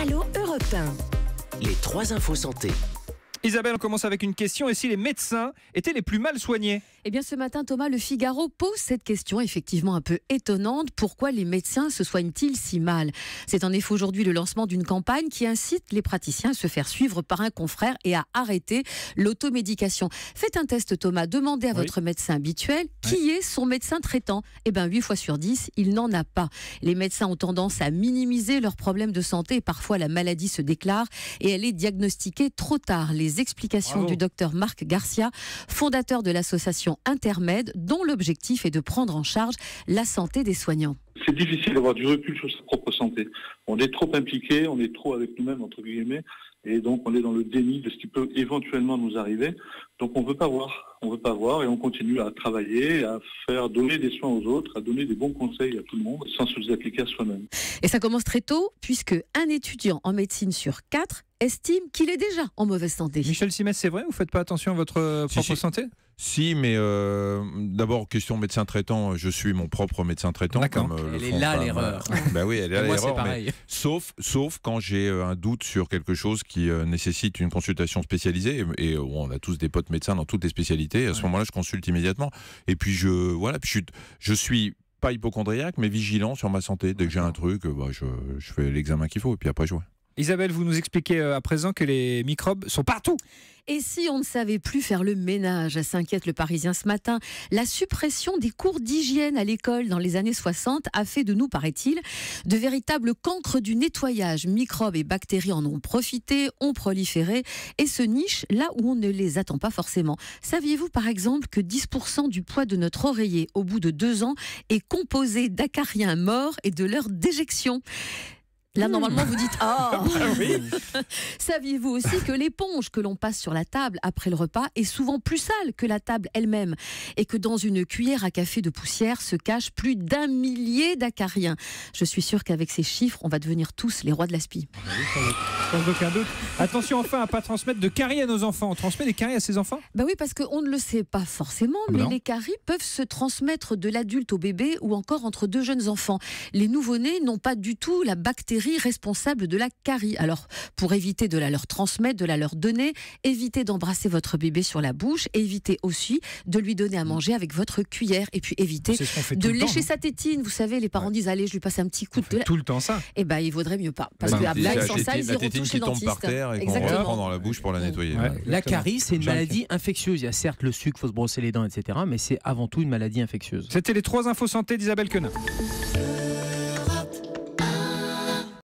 Allô Europe 1. Les trois infos santé. Isabelle, on commence avec une question. Et si les médecins étaient les plus mal soignés Eh bien, ce matin, Thomas, le Figaro pose cette question effectivement un peu étonnante. Pourquoi les médecins se soignent-ils si mal? C'est en effet aujourd'hui le lancement d'une campagne qui incite les praticiens à se faire suivre par un confrère et à arrêter l'automédication. Faites un test, Thomas. Demandez à Oui. votre médecin habituel qui est son médecin traitant. Eh bien, 8 fois sur 10, il n'en a pas. Les médecins ont tendance à minimiser leurs problèmes de santé et parfois la maladie se déclare et elle est diagnostiquée trop tard. Les explications Bravo. du docteur Marc Garcia, fondateur de l'association Intermède, dont l'objectif est de prendre en charge la santé des soignants. C'est difficile d'avoir du recul sur sa propre santé. On est trop impliqué, on est trop avec nous-mêmes, entre guillemets, et donc on est dans le déni de ce qui peut éventuellement nous arriver. Donc on ne veut pas voir, on veut pas voir, et on continue à travailler, à faire donner des soins aux autres, à donner des bons conseils à tout le monde, sans se les appliquer à soi-même. Et ça commence très tôt, puisque un étudiant en médecine sur quatre estime qu'il est déjà en mauvaise santé. Michel Simès, c'est vrai Vous faites pas attention à votre Si, propre si. santé? Si, mais euh, d'abord, question médecin traitant, je suis mon propre médecin traitant. D'accord. comme, euh, le Elle est là, l'erreur. Bah oui, elle est là l'erreur. Sauf, sauf quand j'ai euh, un doute sur quelque chose qui euh, nécessite une consultation spécialisée. Et, et, euh, on a tous des potes médecins dans toutes les spécialités. À ce moment-là, je consulte immédiatement. Et puis, je, voilà, puis je, suis- je suis pas hypochondriaque, mais vigilant sur ma santé. Dès que j'ai un truc, bah, je, je fais l'examen qu'il faut. Et puis après, je vois. Isabelle, vous nous expliquez euh, à présent que les microbes sont partout. Et si on ne savait plus faire le ménage, s'inquiète le Parisien ce matin, la suppression des cours d'hygiène à l'école dans les années 60 a fait de nous, paraît-il, de véritables cancres du nettoyage. Microbes et bactéries en ont profité, ont proliféré et se nichent là où on ne les attend pas forcément. Saviez-vous par exemple que 10% du poids de notre oreiller au bout de deux ans est composé d'acariens morts et de leur déjection Là, normalement, vous dites Ah Saviez-vous aussi que l'éponge que l'on passe sur la table après le repas est souvent plus sale que la table elle-même et que dans une cuillère à café de poussière se cache plus d'un millier d'acariens? Je suis sûre qu'avec ces chiffres, on va devenir tous les rois de l'aspi. Sans aucun doute. Attention enfin à pas transmettre de caries à nos enfants. On transmet des caries à ses enfants? Bah oui, parce qu'on ne le sait pas forcément, Ah bah mais non. les caries peuvent se transmettre de l'adulte au bébé ou encore entre deux jeunes enfants. Les nouveau-nés n'ont pas du tout la bactérie responsable de la carie. Alors, pour éviter de la leur transmettre, de la leur donner, évitez d'embrasser votre bébé sur la bouche, évitez aussi de lui donner à manger avec votre cuillère, et puis évitez de le temps, lécher non sa tétine. Vous savez, les parents disent allez, je lui passe un petit coup On de la... tout le temps ça. Eh ben, il vaudrait mieux pas, parce Bah, que après, tétine- sales, ils la iront qui le tombe dentiste. par terre et qu'on Exactement. reprend dans la bouche pour la nettoyer. Ouais. Ouais. La carie, c'est une maladie infectieuse. Il y a certes le sucre, faut se brosser les dents, etc. Mais c'est avant tout une maladie infectieuse. C'était les trois infos santé d'Isabelle Quenin.